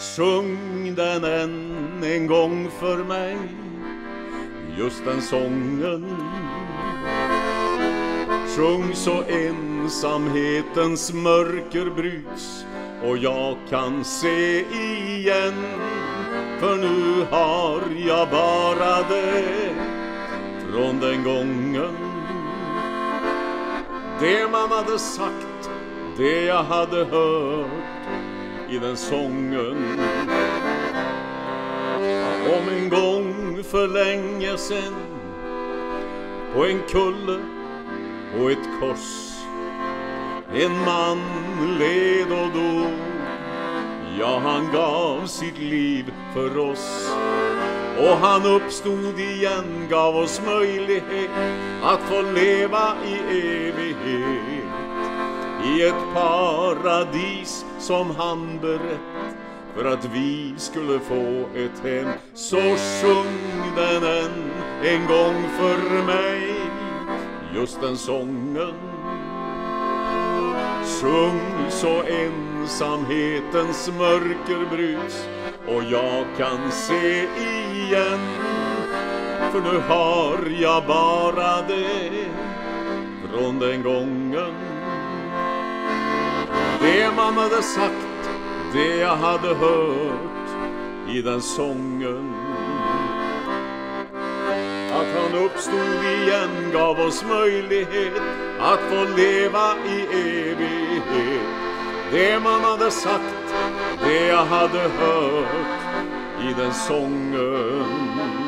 Sjung den än en gång för mig Just den sången. Sjung så ensamhetens mörker bryts och jag kan se igen. För nu har jag bara det från den gången. Det man hade sagt, det jag hade hört i den sången. Om en gång för länge sen på en kulle och ett kors. En man led och dog. Ja, han gav sitt liv för oss. Och han uppstod igen, gav oss möjlighet att få leva i evighet i ett paradis som han berett för att vi skulle få ett hem. Så sjung den än en gång för mig, just den sången. Sjung så ensamhetens mörker bryts och jag kan se igen för nu har jag bara det från den gången det man hade sagt, det jag hade hört i den sången. Att han uppstod igen gav oss möjlighet att få leva i evighet. Det man hade sagt, det jag hade hört i den sången.